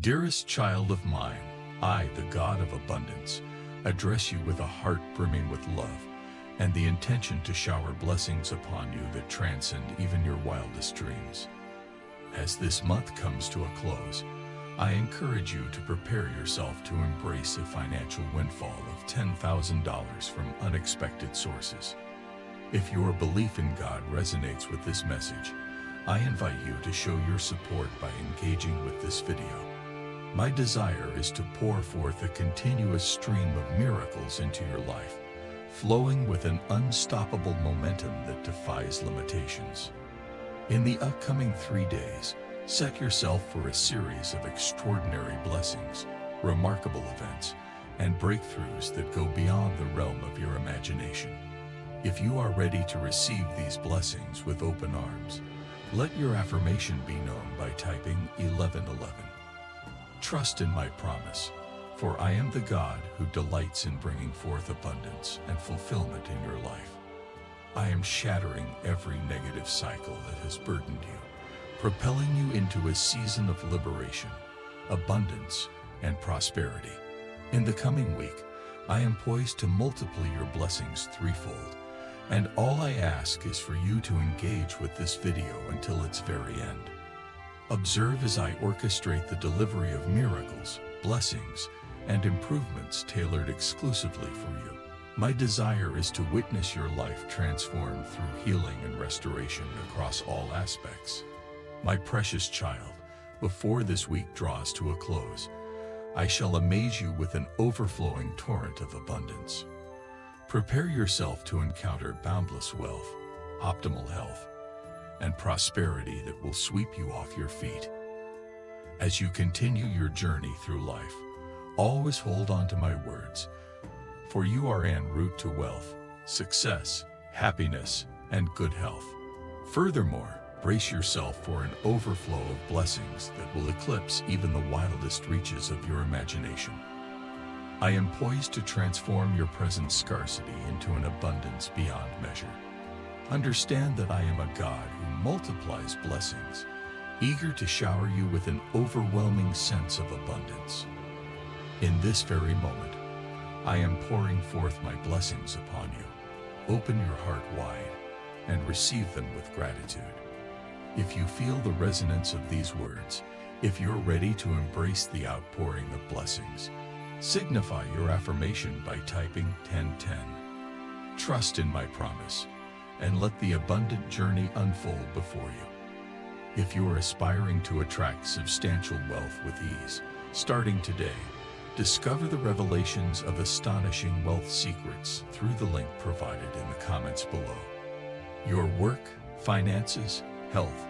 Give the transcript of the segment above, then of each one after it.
Dearest child of mine, I, the God of abundance, address you with a heart brimming with love and the intention to shower blessings upon you that transcend even your wildest dreams. As this month comes to a close, I encourage you to prepare yourself to embrace a financial windfall of $10,000 from unexpected sources. If your belief in God resonates with this message, I invite you to show your support by engaging with this video. My desire is to pour forth a continuous stream of miracles into your life, flowing with an unstoppable momentum that defies limitations. In the upcoming three days, set yourself for a series of extraordinary blessings, remarkable events, and breakthroughs that go beyond the realm of your imagination. If you are ready to receive these blessings with open arms, let your affirmation be known by typing 1111. Trust in my promise, for I am the God who delights in bringing forth abundance and fulfillment in your life. I am shattering every negative cycle that has burdened you, propelling you into a season of liberation, abundance, and prosperity. In the coming week, I am poised to multiply your blessings threefold, and all I ask is for you to engage with this video until its very end. Observe as I orchestrate the delivery of miracles, blessings, and improvements tailored exclusively for you. My desire is to witness your life transformed through healing and restoration across all aspects. My precious child, before this week draws to a close, I shall amaze you with an overflowing torrent of abundance. Prepare yourself to encounter boundless wealth, optimal health, and prosperity that will sweep you off your feet. As you continue your journey through life, always hold on to my words, for you are en route to wealth, success, happiness, and good health. Furthermore, brace yourself for an overflow of blessings that will eclipse even the wildest reaches of your imagination. I am poised to transform your present scarcity into an abundance beyond measure. Understand that I am a God who multiplies blessings, eager to shower you with an overwhelming sense of abundance. In this very moment, I am pouring forth my blessings upon you. Open your heart wide and receive them with gratitude. If you feel the resonance of these words, if you're ready to embrace the outpouring of blessings, signify your affirmation by typing 1010. Trust in my promise and let the abundant journey unfold before you. If you are aspiring to attract substantial wealth with ease, starting today, discover the revelations of astonishing wealth secrets through the link provided in the comments below. Your work, finances, health,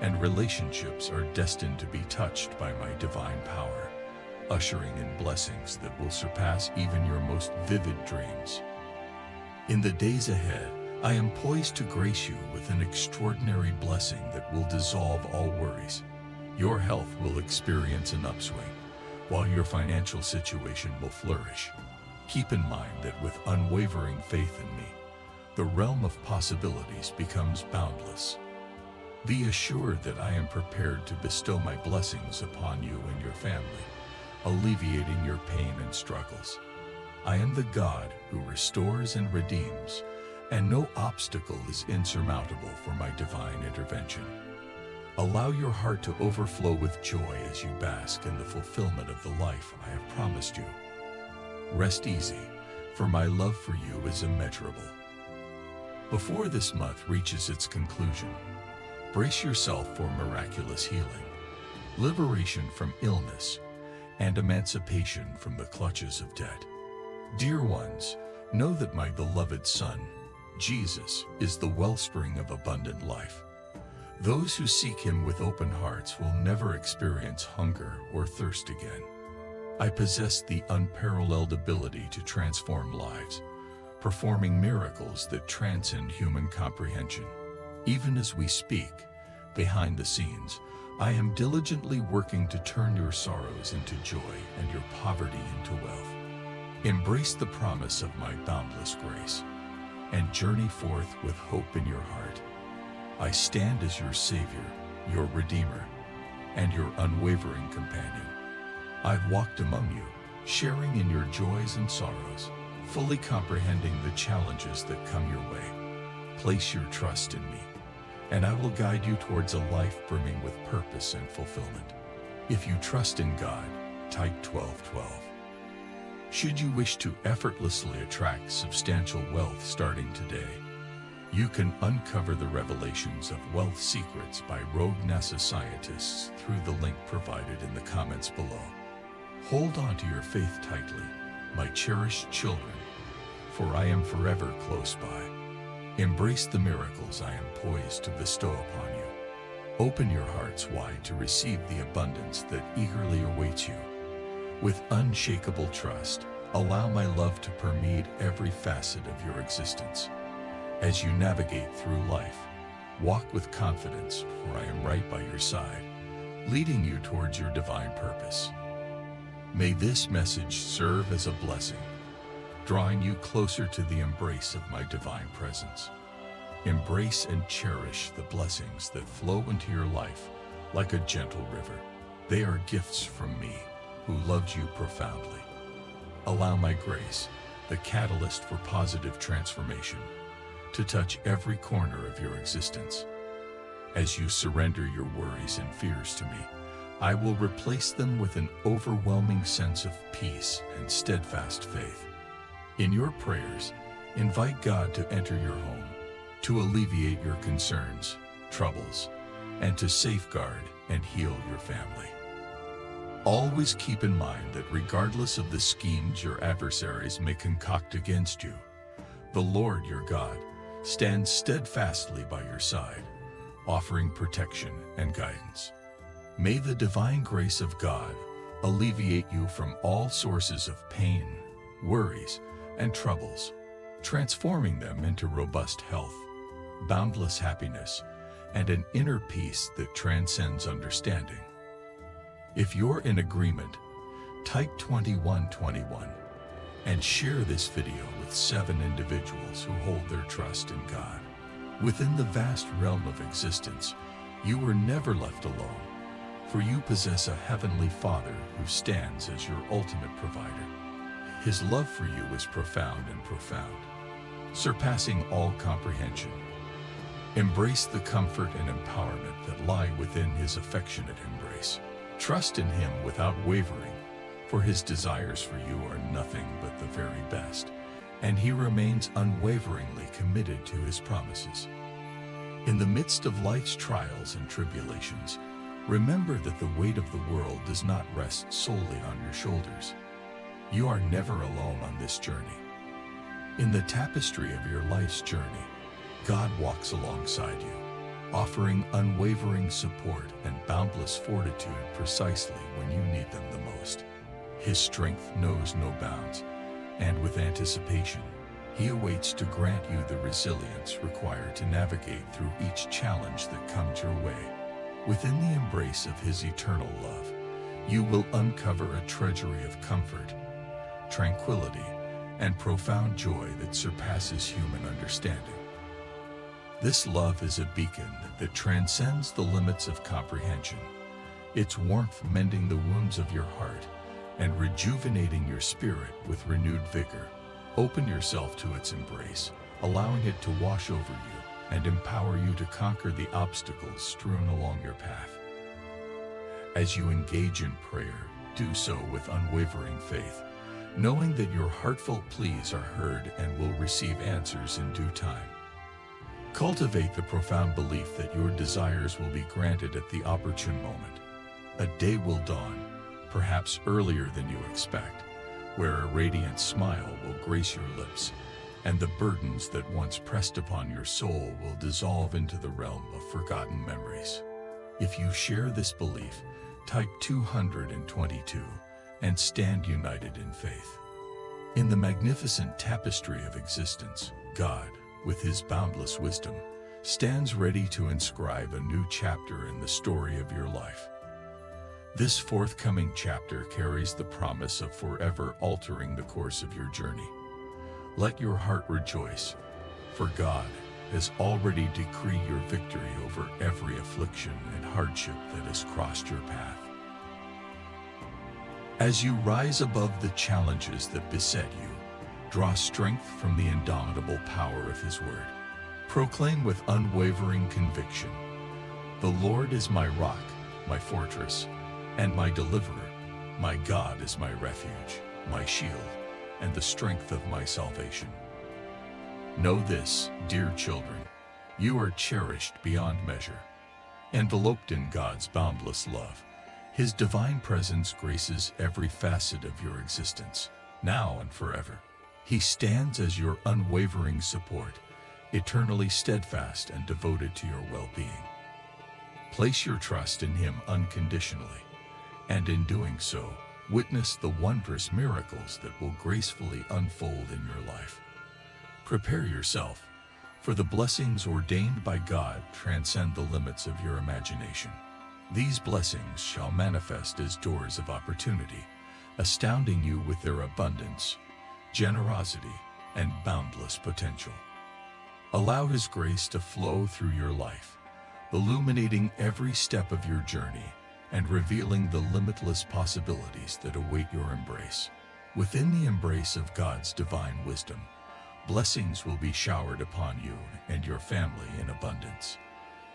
and relationships are destined to be touched by my divine power, ushering in blessings that will surpass even your most vivid dreams. In the days ahead, I am poised to grace you with an extraordinary blessing that will dissolve all worries. Your health will experience an upswing, while your financial situation will flourish. Keep in mind that with unwavering faith in me, the realm of possibilities becomes boundless. Be assured that I am prepared to bestow my blessings upon you and your family, alleviating your pain and struggles. I am the God who restores and redeems, and no obstacle is insurmountable for my divine intervention. Allow your heart to overflow with joy as you bask in the fulfillment of the life I have promised you. Rest easy, for my love for you is immeasurable. Before this month reaches its conclusion, brace yourself for miraculous healing, liberation from illness, and emancipation from the clutches of debt. Dear ones, know that my beloved Son, Jesus, is the wellspring of abundant life. Those who seek him with open hearts will never experience hunger or thirst again. I possess the unparalleled ability to transform lives, performing miracles that transcend human comprehension. Even as we speak, behind the scenes, I am diligently working to turn your sorrows into joy and your poverty into wealth. Embrace the promise of my boundless grace and journey forth with hope in your heart. I stand as your Savior, your Redeemer, and your unwavering companion. I've walked among you, sharing in your joys and sorrows, fully comprehending the challenges that come your way. Place your trust in me, and I will guide you towards a life brimming with purpose and fulfillment. If you trust in God, type 1212. Should you wish to effortlessly attract substantial wealth starting today, you can uncover the revelations of wealth secrets by rogue NASA scientists through the link provided in the comments below. Hold on to your faith tightly, my cherished children, for I am forever close by. Embrace the miracles I am poised to bestow upon you. Open your hearts wide to receive the abundance that eagerly awaits you. With unshakable trust, allow my love to permeate every facet of your existence. As you navigate through life, walk with confidence, for I am right by your side, leading you towards your divine purpose. May this message serve as a blessing, drawing you closer to the embrace of my divine presence. Embrace and cherish the blessings that flow into your life like a gentle river. They are gifts from me, who loves you profoundly. Allow my grace, the catalyst for positive transformation, to touch every corner of your existence. As you surrender your worries and fears to me, I will replace them with an overwhelming sense of peace and steadfast faith. In your prayers, invite God to enter your home, to alleviate your concerns, troubles, and to safeguard and heal your family. Always keep in mind that regardless of the schemes your adversaries may concoct against you, the Lord your God stands steadfastly by your side, offering protection and guidance. May the divine grace of God alleviate you from all sources of pain, worries, and troubles, transforming them into robust health, boundless happiness, and an inner peace that transcends understanding. If you're in agreement, type 2121 and share this video with seven individuals who hold their trust in God. Within the vast realm of existence, you were never left alone, for you possess a heavenly Father who stands as your ultimate provider. His love for you is profound and profound, surpassing all comprehension. Embrace the comfort and empowerment that lie within his affectionate embrace. Trust in him without wavering, for his desires for you are nothing but the very best, and he remains unwaveringly committed to his promises. In the midst of life's trials and tribulations, remember that the weight of the world does not rest solely on your shoulders. You are never alone on this journey. In the tapestry of your life's journey, God walks alongside you offering unwavering support and boundless fortitude precisely when you need them the most. His strength knows no bounds, and with anticipation, he awaits to grant you the resilience required to navigate through each challenge that comes your way. Within the embrace of his eternal love, you will uncover a treasury of comfort, tranquility, and profound joy that surpasses human understanding. This love is a beacon that transcends the limits of comprehension, its warmth mending the wounds of your heart and rejuvenating your spirit with renewed vigor. Open yourself to its embrace, allowing it to wash over you and empower you to conquer the obstacles strewn along your path. As you engage in prayer, do so with unwavering faith, knowing that your heartfelt pleas are heard and will receive answers in due time. Cultivate the profound belief that your desires will be granted at the opportune moment. A day will dawn, perhaps earlier than you expect, where a radiant smile will grace your lips, and the burdens that once pressed upon your soul will dissolve into the realm of forgotten memories. If you share this belief, type 222 and stand united in faith. In the magnificent tapestry of existence, God, with his boundless wisdom, stands ready to inscribe a new chapter in the story of your life. This forthcoming chapter carries the promise of forever altering the course of your journey. Let your heart rejoice, for God has already decreed your victory over every affliction and hardship that has crossed your path. As you rise above the challenges that beset you, draw strength from the indomitable power of His Word. Proclaim with unwavering conviction, The Lord is my rock, my fortress, and my deliverer. My God is my refuge, my shield, and the strength of my salvation. Know this, dear children, you are cherished beyond measure, enveloped in God's boundless love. His divine presence graces every facet of your existence, now and forever. He stands as your unwavering support, eternally steadfast and devoted to your well-being. Place your trust in Him unconditionally, and in doing so, witness the wondrous miracles that will gracefully unfold in your life. Prepare yourself, for the blessings ordained by God transcend the limits of your imagination. These blessings shall manifest as doors of opportunity, astounding you with their abundance, generosity, and boundless potential. Allow His grace to flow through your life, illuminating every step of your journey and revealing the limitless possibilities that await your embrace. Within the embrace of God's divine wisdom, blessings will be showered upon you and your family in abundance.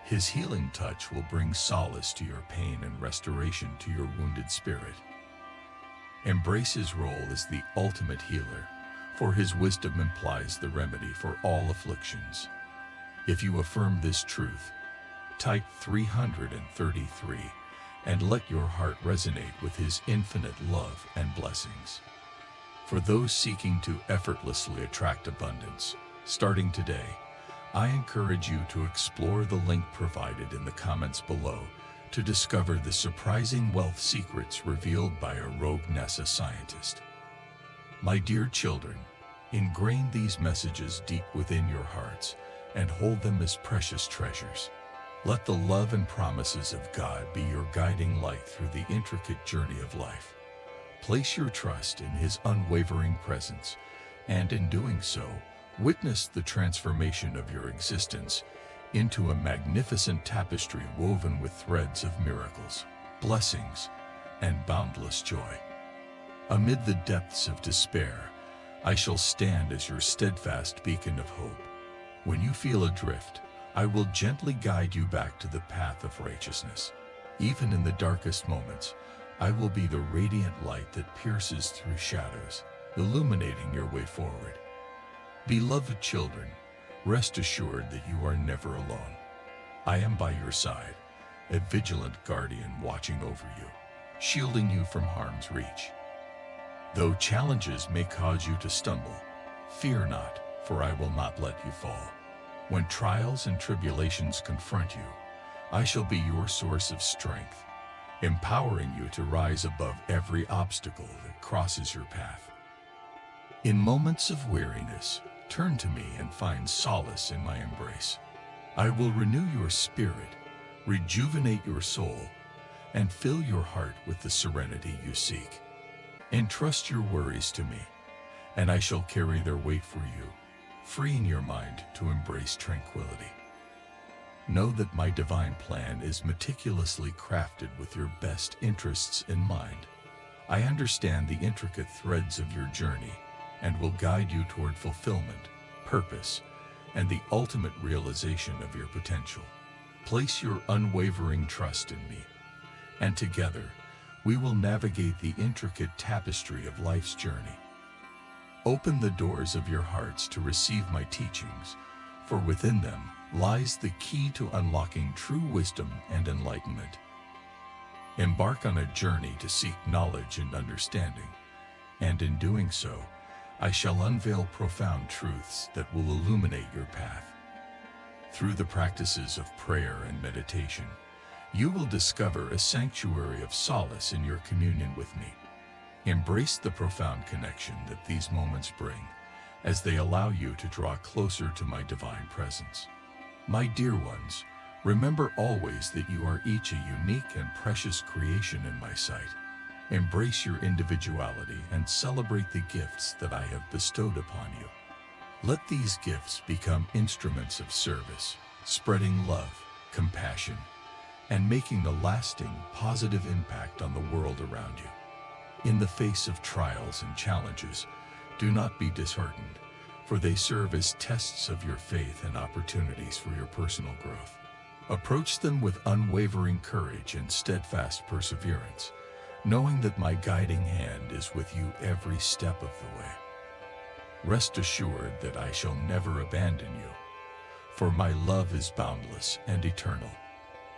His healing touch will bring solace to your pain and restoration to your wounded spirit. Embrace his role as the ultimate healer, for his wisdom implies the remedy for all afflictions. If you affirm this truth, type 333 and let your heart resonate with his infinite love and blessings. For those seeking to effortlessly attract abundance, starting today, I encourage you to explore the link provided in the comments below to discover the surprising wealth secrets revealed by a rogue NASA scientist. My dear children, ingrain these messages deep within your hearts and hold them as precious treasures. Let the love and promises of God be your guiding light through the intricate journey of life. Place your trust in His unwavering presence, and in doing so, Witness the transformation of your existence into a magnificent tapestry woven with threads of miracles, blessings, and boundless joy. Amid the depths of despair, I shall stand as your steadfast beacon of hope. When you feel adrift, I will gently guide you back to the path of righteousness. Even in the darkest moments, I will be the radiant light that pierces through shadows, illuminating your way forward. Beloved children, rest assured that you are never alone. I am by your side, a vigilant guardian watching over you, shielding you from harm's reach. Though challenges may cause you to stumble, fear not, for I will not let you fall. When trials and tribulations confront you, I shall be your source of strength, empowering you to rise above every obstacle that crosses your path. In moments of weariness, Turn to me and find solace in my embrace. I will renew your spirit, rejuvenate your soul, and fill your heart with the serenity you seek. Entrust your worries to me, and I shall carry their weight for you, freeing your mind to embrace tranquility. Know that my divine plan is meticulously crafted with your best interests in mind. I understand the intricate threads of your journey and will guide you toward fulfillment, purpose, and the ultimate realization of your potential. Place your unwavering trust in me, and together we will navigate the intricate tapestry of life's journey. Open the doors of your hearts to receive my teachings, for within them lies the key to unlocking true wisdom and enlightenment. Embark on a journey to seek knowledge and understanding, and in doing so, I shall unveil profound truths that will illuminate your path. Through the practices of prayer and meditation, you will discover a sanctuary of solace in your communion with me. Embrace the profound connection that these moments bring, as they allow you to draw closer to my divine presence. My dear ones, remember always that you are each a unique and precious creation in my sight. Embrace your individuality and celebrate the gifts that I have bestowed upon you. Let these gifts become instruments of service, spreading love, compassion, and making a lasting, positive impact on the world around you. In the face of trials and challenges, do not be disheartened, for they serve as tests of your faith and opportunities for your personal growth. Approach them with unwavering courage and steadfast perseverance, knowing that my guiding hand is with you every step of the way. Rest assured that I shall never abandon you, for my love is boundless and eternal.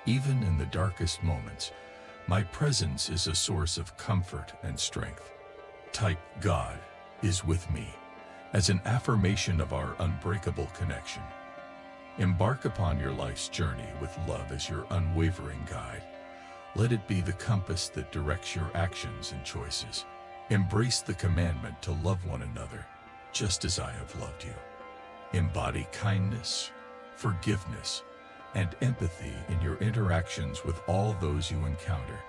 Even in the darkest moments, my presence is a source of comfort and strength. Type God is with me as an affirmation of our unbreakable connection. Embark upon your life's journey with love as your unwavering guide. Let it be the compass that directs your actions and choices. Embrace the commandment to love one another, just as I have loved you. Embody kindness, forgiveness, and empathy in your interactions with all those you encounter,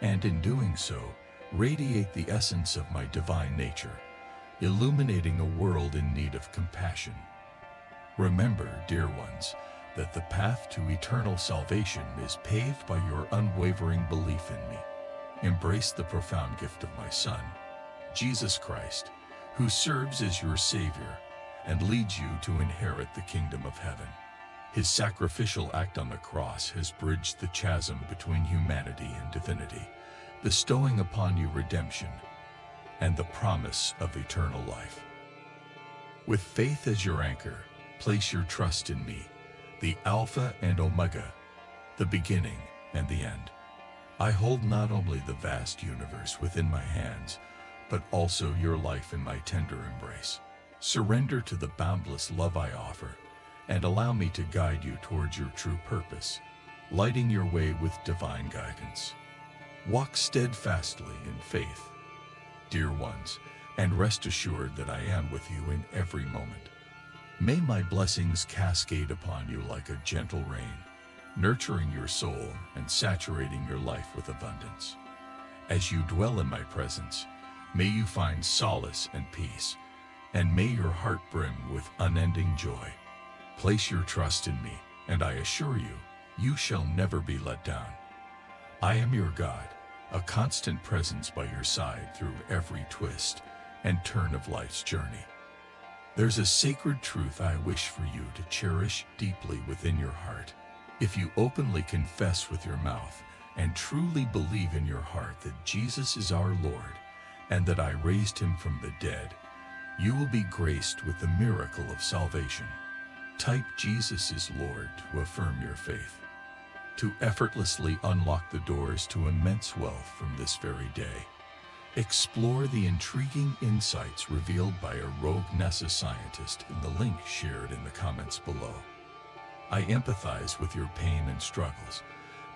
and in doing so, radiate the essence of my divine nature, illuminating a world in need of compassion. Remember, dear ones, that the path to eternal salvation is paved by your unwavering belief in me. Embrace the profound gift of my Son, Jesus Christ, who serves as your Savior and leads you to inherit the kingdom of heaven. His sacrificial act on the cross has bridged the chasm between humanity and divinity, bestowing upon you redemption and the promise of eternal life. With faith as your anchor, place your trust in me, the Alpha and Omega, the beginning and the end. I hold not only the vast universe within my hands, but also your life in my tender embrace. Surrender to the boundless love I offer and allow me to guide you towards your true purpose, lighting your way with divine guidance. Walk steadfastly in faith, dear ones, and rest assured that I am with you in every moment. May my blessings cascade upon you like a gentle rain, nurturing your soul and saturating your life with abundance. As you dwell in my presence, may you find solace and peace, and may your heart brim with unending joy. Place your trust in me, and I assure you, you shall never be let down. I am your God, a constant presence by your side through every twist and turn of life's journey. There's a sacred truth I wish for you to cherish deeply within your heart. If you openly confess with your mouth and truly believe in your heart that Jesus is our Lord and that I raised him from the dead, you will be graced with the miracle of salvation. Type Jesus is Lord to affirm your faith, to effortlessly unlock the doors to immense wealth from this very day. Explore the intriguing insights revealed by a rogue NASA scientist in the link shared in the comments below. I empathize with your pain and struggles,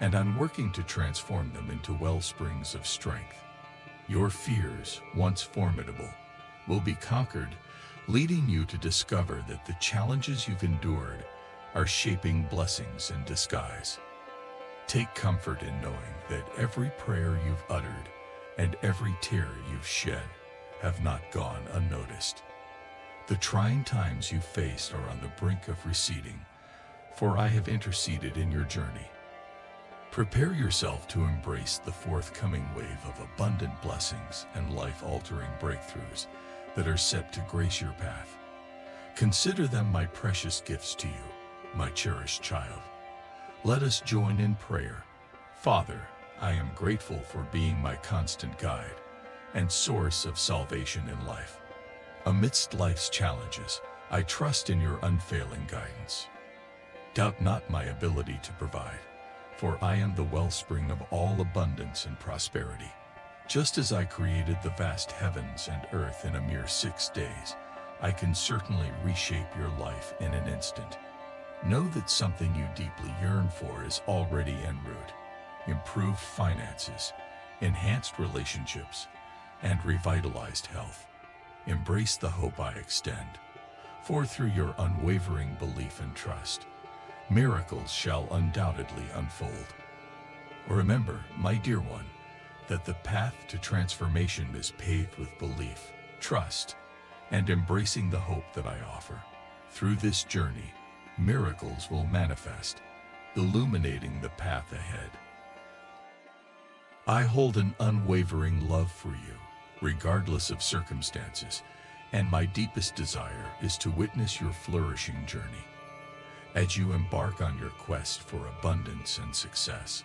and I'm working to transform them into well springs of strength. Your fears, once formidable, will be conquered leading you to discover that the challenges you've endured are shaping blessings in disguise. Take comfort in knowing that every prayer you've uttered and every tear you've shed have not gone unnoticed. The trying times you faced are on the brink of receding, for I have interceded in your journey. Prepare yourself to embrace the forthcoming wave of abundant blessings and life-altering breakthroughs that are set to grace your path. Consider them my precious gifts to you, my cherished child. Let us join in prayer. Father, I am grateful for being my constant guide and source of salvation in life. Amidst life's challenges, I trust in your unfailing guidance. Doubt not my ability to provide, for I am the wellspring of all abundance and prosperity. Just as I created the vast heavens and earth in a mere six days, I can certainly reshape your life in an instant. Know that something you deeply yearn for is already en route. Improved finances, enhanced relationships, and revitalized health. Embrace the hope I extend, for through your unwavering belief and trust, miracles shall undoubtedly unfold. Remember, my dear one, that the path to transformation is paved with belief, trust, and embracing the hope that I offer. Through this journey, miracles will manifest, illuminating the path ahead. I hold an unwavering love for you, regardless of circumstances, and my deepest desire is to witness your flourishing journey. As you embark on your quest for abundance and success,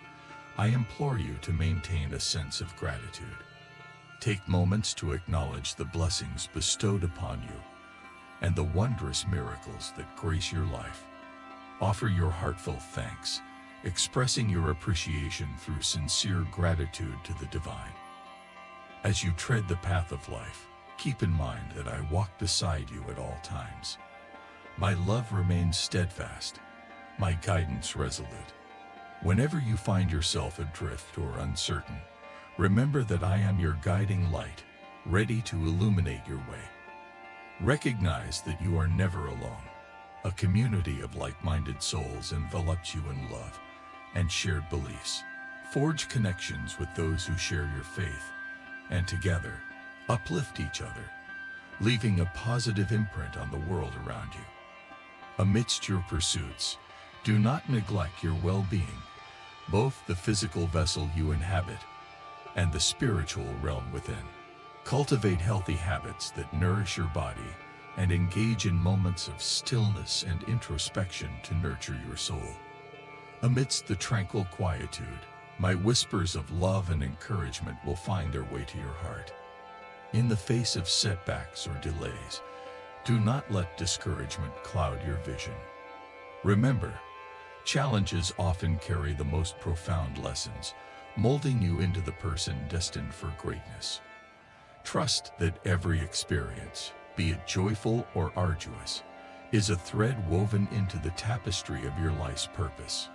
I implore you to maintain a sense of gratitude. Take moments to acknowledge the blessings bestowed upon you and the wondrous miracles that grace your life. Offer your heartfelt thanks, expressing your appreciation through sincere gratitude to the divine. As you tread the path of life, keep in mind that I walk beside you at all times. My love remains steadfast, my guidance resolute. Whenever you find yourself adrift or uncertain, remember that I am your guiding light, ready to illuminate your way. Recognize that you are never alone. A community of like-minded souls envelops you in love and shared beliefs. Forge connections with those who share your faith, and together, uplift each other, leaving a positive imprint on the world around you. Amidst your pursuits, do not neglect your well-being, both the physical vessel you inhabit and the spiritual realm within. Cultivate healthy habits that nourish your body and engage in moments of stillness and introspection to nurture your soul. Amidst the tranquil quietude, my whispers of love and encouragement will find their way to your heart. In the face of setbacks or delays, do not let discouragement cloud your vision. Remember, challenges often carry the most profound lessons, molding you into the person destined for greatness. Trust that every experience, be it joyful or arduous, is a thread woven into the tapestry of your life's purpose.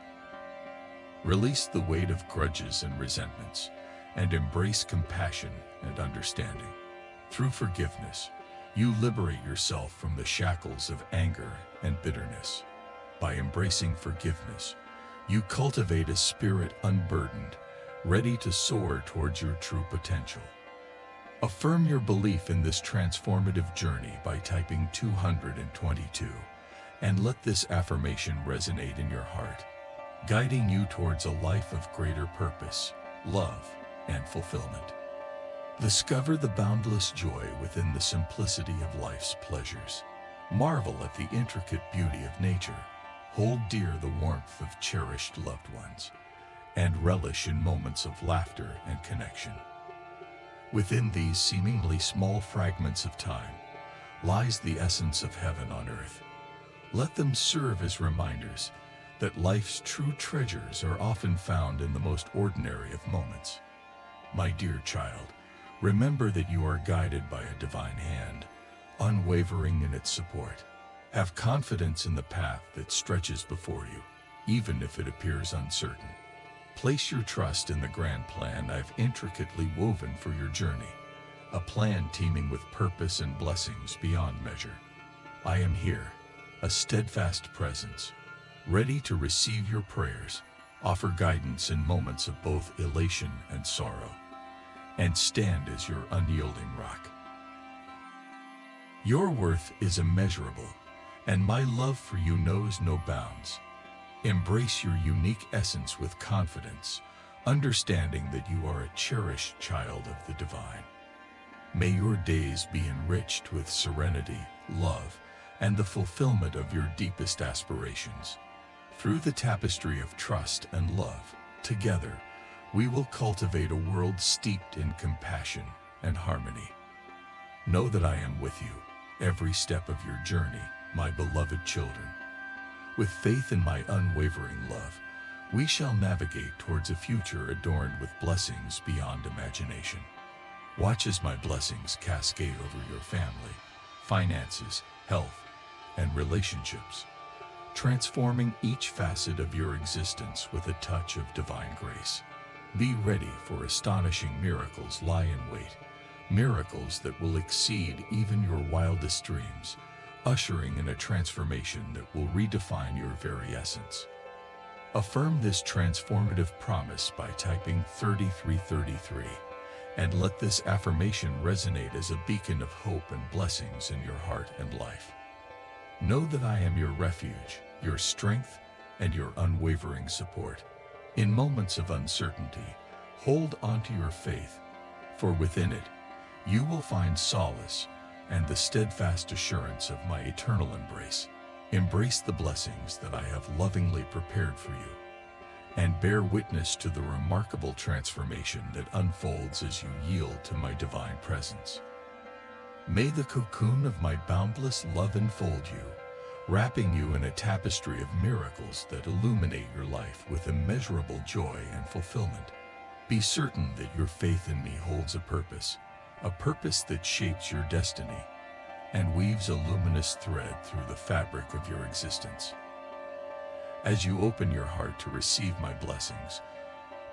Release the weight of grudges and resentments, and embrace compassion and understanding. Through forgiveness, you liberate yourself from the shackles of anger and bitterness. By embracing forgiveness, you cultivate a spirit unburdened, ready to soar towards your true potential. Affirm your belief in this transformative journey by typing 222 and let this affirmation resonate in your heart, guiding you towards a life of greater purpose, love, and fulfillment. Discover the boundless joy within the simplicity of life's pleasures. Marvel at the intricate beauty of nature. Hold dear the warmth of cherished loved ones and relish in moments of laughter and connection. Within these seemingly small fragments of time lies the essence of heaven on earth. Let them serve as reminders that life's true treasures are often found in the most ordinary of moments. My dear child, remember that you are guided by a divine hand, unwavering in its support. Have confidence in the path that stretches before you, even if it appears uncertain. Place your trust in the grand plan I've intricately woven for your journey, a plan teeming with purpose and blessings beyond measure. I am here, a steadfast presence, ready to receive your prayers, offer guidance in moments of both elation and sorrow, and stand as your unyielding rock. Your worth is immeasurable, and my love for you knows no bounds. Embrace your unique essence with confidence, understanding that you are a cherished child of the divine. May your days be enriched with serenity, love, and the fulfillment of your deepest aspirations. Through the tapestry of trust and love, together, we will cultivate a world steeped in compassion and harmony. Know that I am with you, every step of your journey, my beloved children. With faith in my unwavering love, we shall navigate towards a future adorned with blessings beyond imagination. Watch as my blessings cascade over your family, finances, health, and relationships, transforming each facet of your existence with a touch of divine grace. Be ready for astonishing miracles lie in wait, miracles that will exceed even your wildest dreams, ushering in a transformation that will redefine your very essence. Affirm this transformative promise by typing 3333 and let this affirmation resonate as a beacon of hope and blessings in your heart and life. Know that I am your refuge, your strength, and your unwavering support. In moments of uncertainty, Hold onto your faith, for within it you will find solace and the steadfast assurance of my eternal embrace. Embrace the blessings that I have lovingly prepared for you, and bear witness to the remarkable transformation that unfolds as you yield to my divine presence. May the cocoon of my boundless love enfold you, wrapping you in a tapestry of miracles that illuminate your life with immeasurable joy and fulfillment. Be certain that your faith in me holds a purpose, a purpose that shapes your destiny and weaves a luminous thread through the fabric of your existence. As you open your heart to receive my blessings,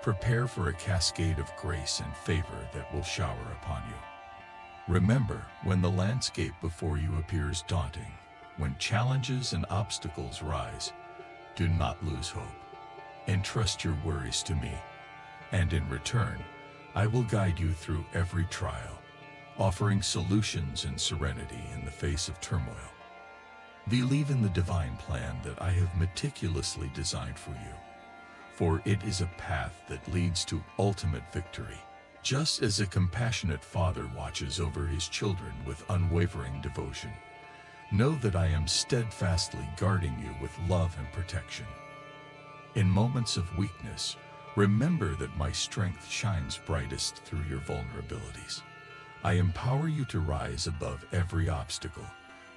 prepare for a cascade of grace and favor that will shower upon you. Remember, when the landscape before you appears daunting, when challenges and obstacles rise, do not lose hope. Entrust your worries to me, and in return, I will guide you through every trial, offering solutions and serenity in the face of turmoil. Believe in the divine plan that I have meticulously designed for you, for it is a path that leads to ultimate victory. Just as a compassionate father watches over his children with unwavering devotion, know that I am steadfastly guarding you with love and protection. In moments of weakness, remember that my strength shines brightest through your vulnerabilities. I empower you to rise above every obstacle,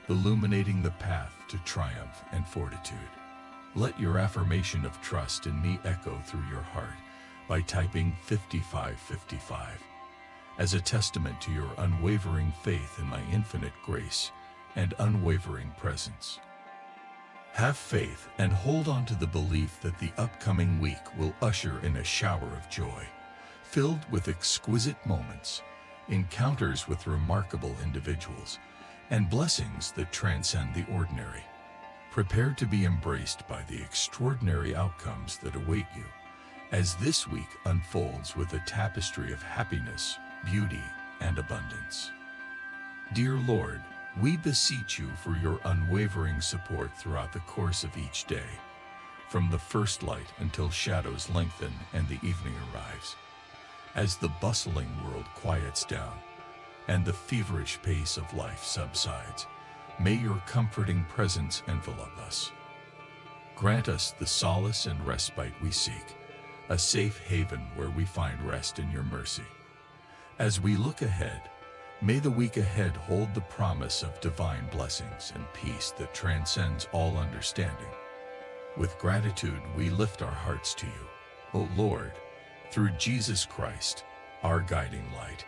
illuminating the path to triumph and fortitude. Let your affirmation of trust in me echo through your heart by typing 5555 as a testament to your unwavering faith in my infinite grace and unwavering presence. Have faith and hold on to the belief that the upcoming week will usher in a shower of joy, filled with exquisite moments, encounters with remarkable individuals, and blessings that transcend the ordinary. Prepare to be embraced by the extraordinary outcomes that await you, as this week unfolds with a tapestry of happiness, beauty, and abundance. Dear Lord, we beseech you for your unwavering support throughout the course of each day, from the first light until shadows lengthen and the evening arrives. As the bustling world quiets down and the feverish pace of life subsides, may your comforting presence envelop us. Grant us the solace and respite we seek, a safe haven where we find rest in your mercy. As we look ahead, May the week ahead hold the promise of divine blessings and peace that transcends all understanding. With gratitude, we lift our hearts to you, O Lord, through Jesus Christ, our guiding light.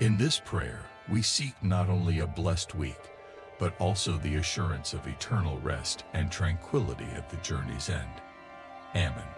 In this prayer, we seek not only a blessed week, but also the assurance of eternal rest and tranquility at the journey's end. Amen.